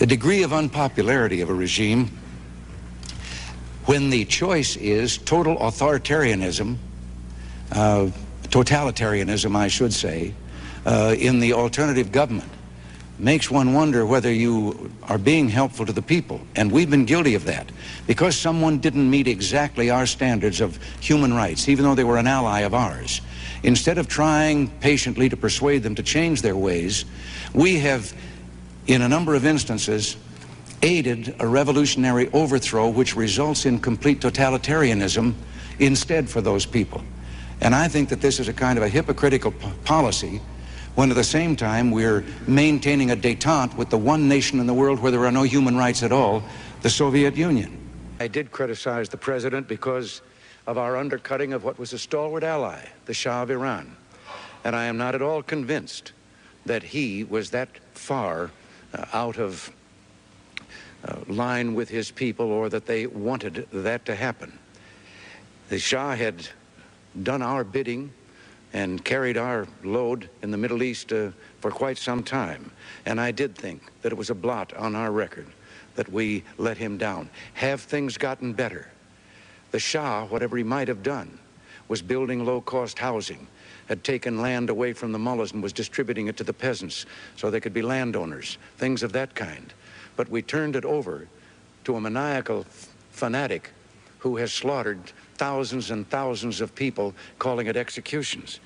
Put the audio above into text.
the degree of unpopularity of a regime when the choice is total authoritarianism, uh, totalitarianism, I should say, uh, in the alternative government makes one wonder whether you are being helpful to the people. And we've been guilty of that. Because someone didn't meet exactly our standards of human rights, even though they were an ally of ours, instead of trying patiently to persuade them to change their ways, we have, in a number of instances, aided a revolutionary overthrow which results in complete totalitarianism instead for those people. And I think that this is a kind of a hypocritical policy when at the same time we're maintaining a detente with the one nation in the world where there are no human rights at all, the Soviet Union. I did criticize the president because of our undercutting of what was a stalwart ally, the Shah of Iran. And I am not at all convinced that he was that far out of uh, line with his people or that they wanted that to happen. The Shah had done our bidding and carried our load in the Middle East uh, for quite some time. And I did think that it was a blot on our record that we let him down. Have things gotten better? The Shah, whatever he might have done, was building low-cost housing, had taken land away from the mullahs and was distributing it to the peasants so they could be landowners, things of that kind. But we turned it over to a maniacal fanatic who has slaughtered thousands and thousands of people, calling it executions.